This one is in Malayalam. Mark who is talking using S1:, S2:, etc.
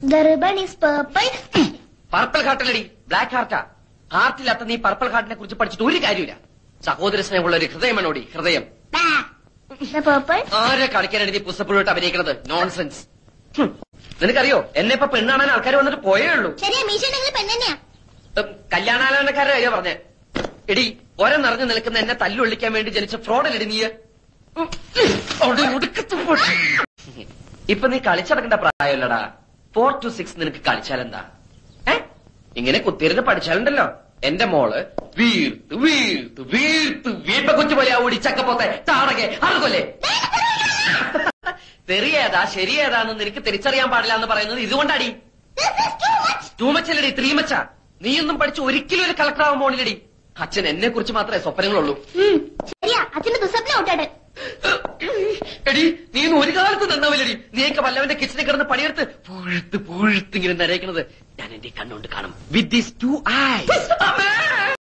S1: The ribbon is purple.
S2: Purple ഹാർട്ടല്ലടി black ഹാർട്ടാ ഹാർട്ടില്ലാത്ത നീ പർപ്പിൾ ഹാർട്ടിനെ കുറിച്ച് പഠിച്ചിട്ട് ഒരു കാര്യമില്ല സഹോദര സ്നേഹമുള്ള ഒരു ഹൃദയമാണോടി ഹൃദയം.
S1: The purple.
S2: ആരെ കളിക്കാനാണ് നീ പുസ്തകപ്പുഴോട്ട് അഭിനയിക്കുന്നത് നോൺസെൻസ് ഹും. നിനക്കറിയോ? എന്നെ ഇപ്പൊ പെണ്ണാണാൻ ആൾക്കാർ വന്നിട്ട് പോയേ ഉള്ളൂ.
S1: ശരിയാ മീശ ഉണ്ടെങ്കിൽ പെണ്ണെന്നെയാ
S2: ഉം, കല്യാണാലോചനക്കാരുടെ കാര്യം പറഞ്ഞേ. എടി ഒരം നിറഞ്ഞു നിൽക്കുന്ന എന്നെ തല്ലുള്ളിക്കാൻ വേണ്ടി ജനിച്ച ഫ്രോഡല്ലടി നീ ഉം, അവിടെ ഒടുക്കത്ത് പോട്ടെ. ഇപ്പൊ നീ കളിച്ചടക്കേണ്ട പ്രായമല്ലടാ. ഫോർ ടു സിക്സ് നിനക്ക് കളിച്ചാലെന്താ ഏ? ഇങ്ങനെ കുത്തിയിരുന്ന് പഠിച്ചാലുണ്ടല്ലോ. എന്റെ മോൾ വീർത്ത് വീർത്ത് വീർത്ത് വീപ്പ കൊച്ചു പോലെ ഓടി ചക്കപ്പോത്തെ താടകെ അറുകൊല്ലേ? തെറിയേതാ ശരിയേതാന്ന് നിനക്ക് തിരിച്ചറിയാൻ പാടില്ല എന്ന് പറയുന്നത് ഇതുകൊണ്ടാടി. തൂമച്ചല്ലടി ത്രീമച്ച നീയൊന്നും പഠിച്ച് ഒരിക്കലും ഒരു കളക്ടർ ആവാൻ പോണില്ലടി. അച്ഛൻ എന്നെ കുറിച്ച് മാത്രമേ സ്വപ്നങ്ങളുള്ളൂ
S1: ഉം, ശരിയാ അച്ഛന്റെ ദുസ്വപ്നം ഔട്ടാട്
S2: എടി നീ ഒരു കാലത്ത് നന്നാവില്ലടി നീയൊക്കെ വല്ലവന്റെ കിച്ചണിൽ കിടന്ന് പണിയെടുത്ത് പൂഴുത്ത് പൂഴുത്ത് ഇങ്ങനെ നരയിക്കണത് ഞാൻ എന്റെ കണ്ണുകൊണ്ട് കാണും. With these two ice